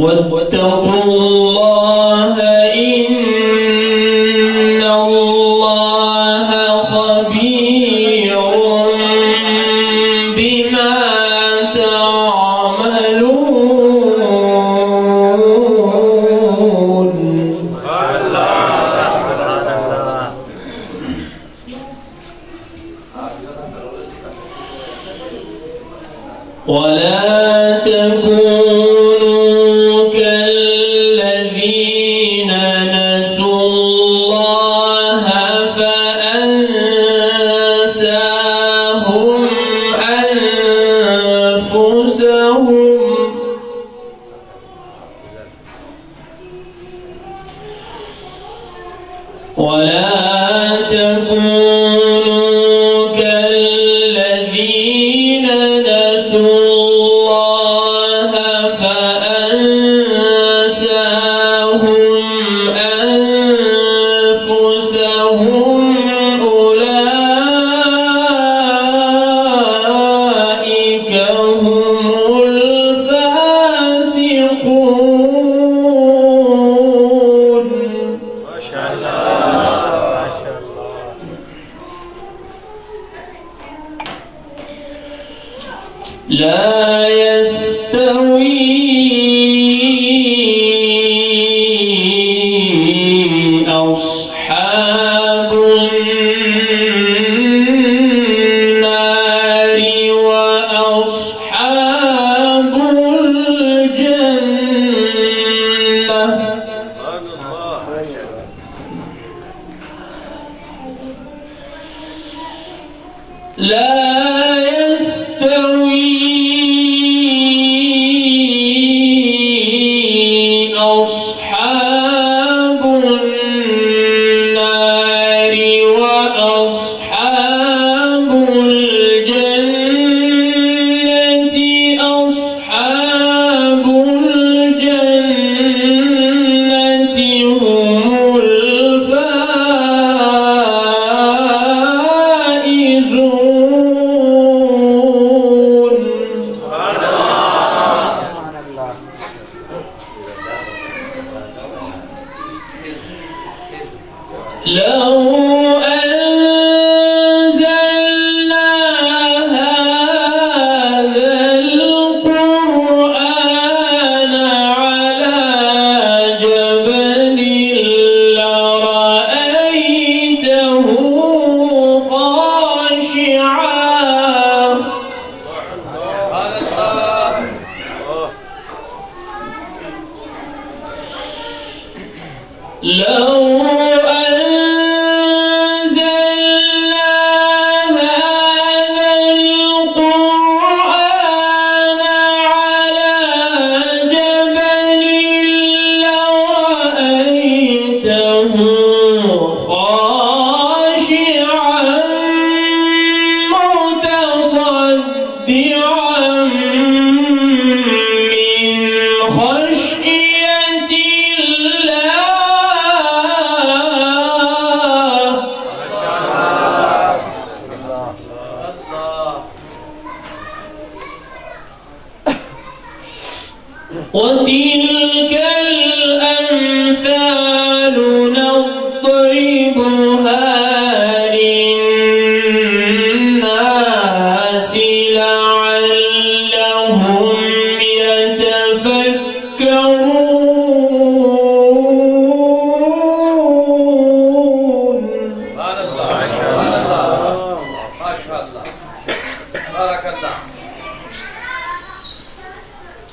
واتقوا الله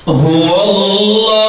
هو الله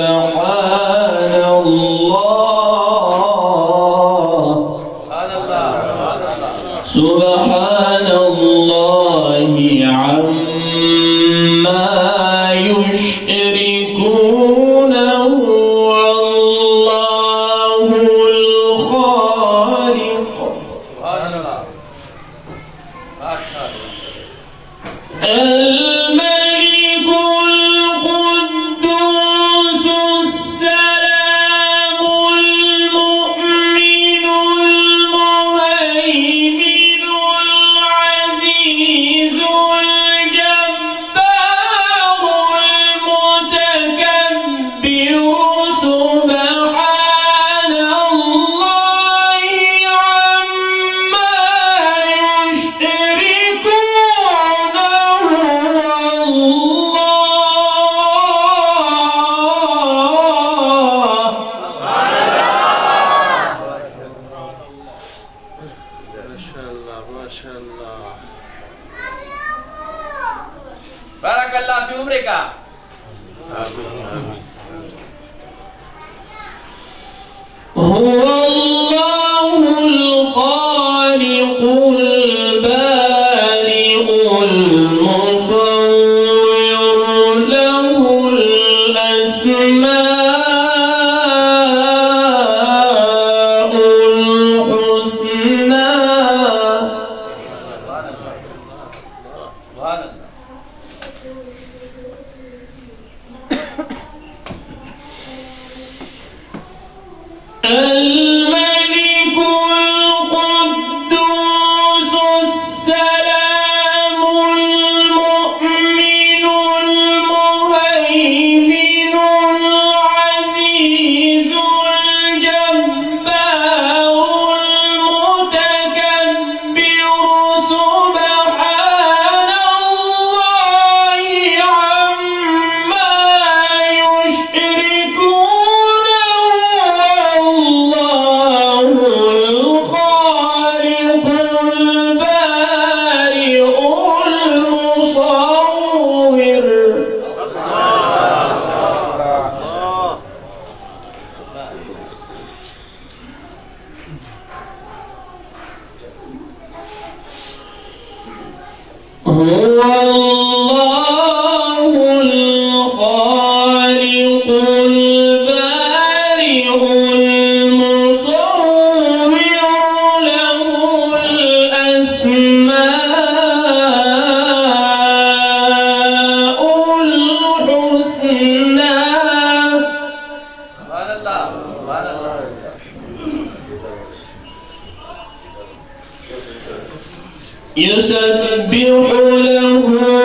الحق vamos pregar. يسبح له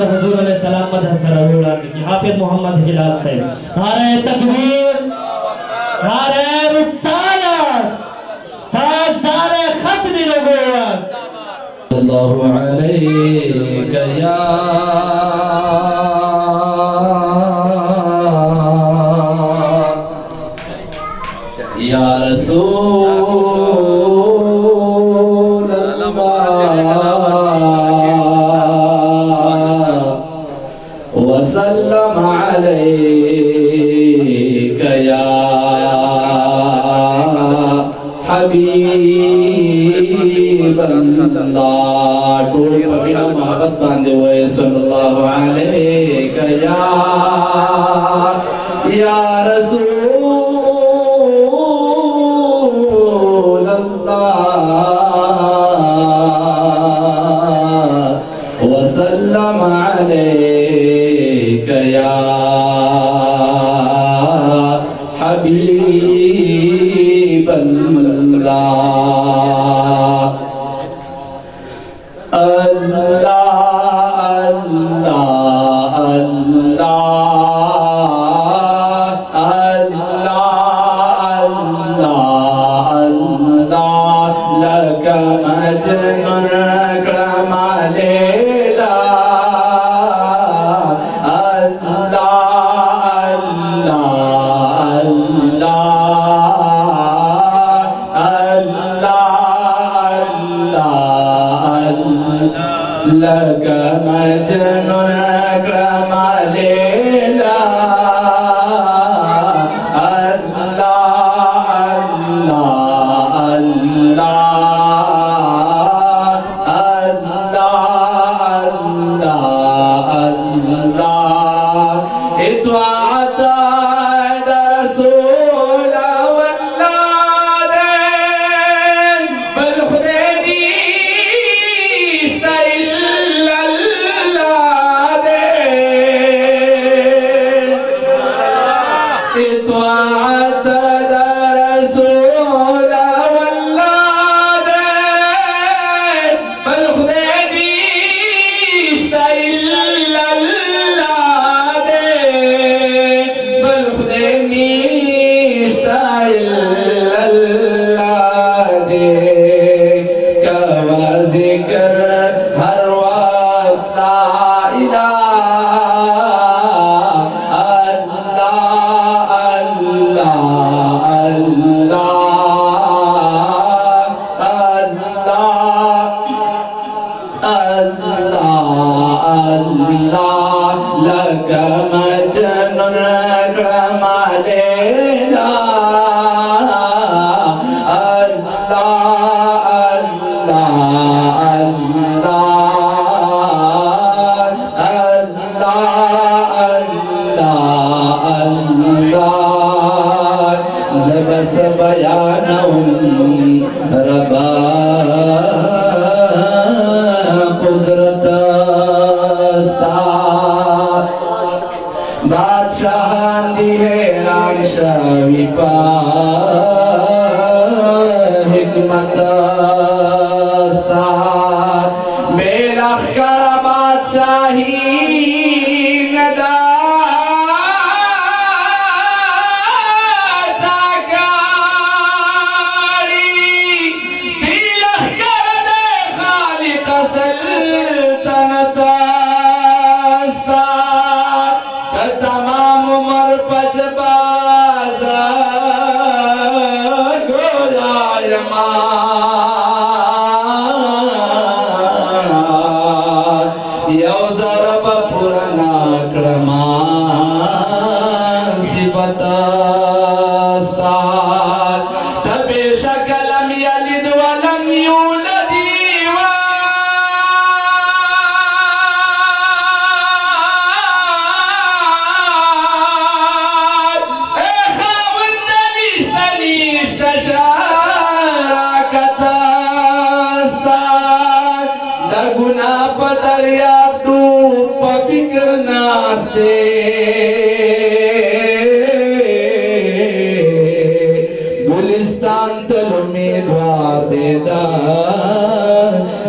حضور علیہ السلام کی حافظ محمد ہلاس صاحب نعرہ تکبیر Yeah.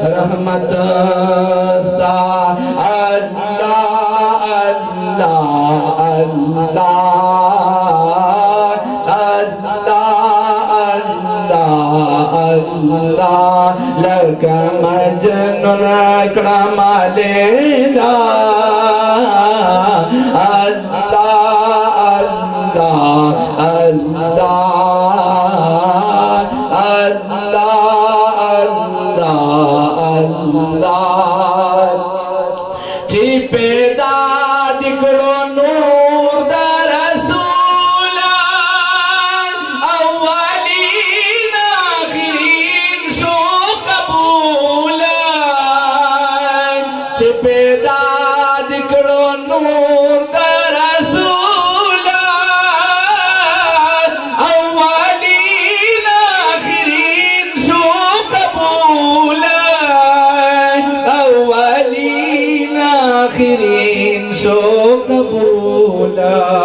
رحمت تاستا اللہ اللہ اللہ اللہ اللہ مجنون اکڑا مالے آخرين شوق قبولا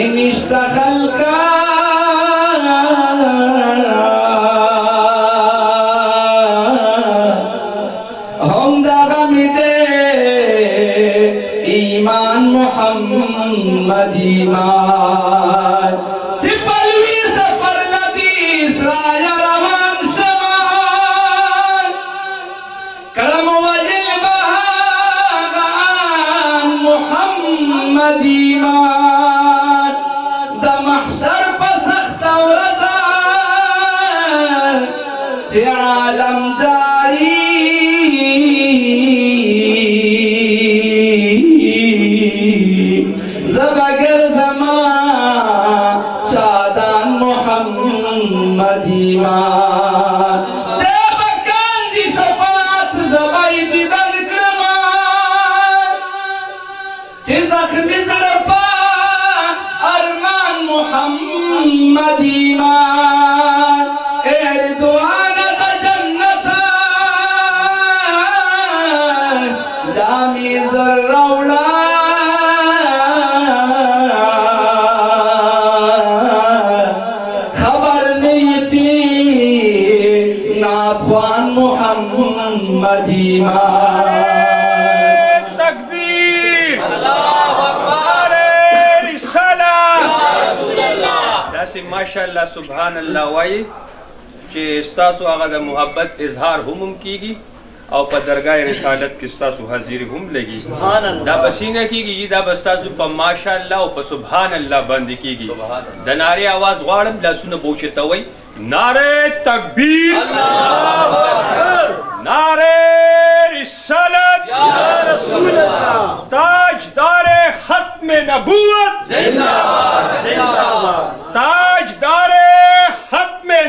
en esta calca فيما سبحان الله وایي چې ستاسو هغه د محبت اظهار هم کیږي او په درگاه رسالت کې ستاسو حاضری هم لګي سبحان الله دا بسینه کیږي دا بستاسو په ماشا الله او په سبحان الله باندې کیږي د ناری आवाज غواړم لاسونه بوچتوي نعره تکبیر الله اکبر نعره رسالت یا رسول الله تاجدار ختم نبوت زندہ باد زندہ باد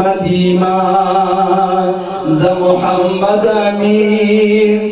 أمتي ما ذا محمد أمين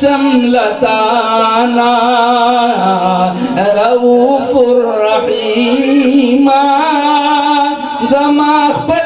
شملتانا رؤوف الرحيم زما خپل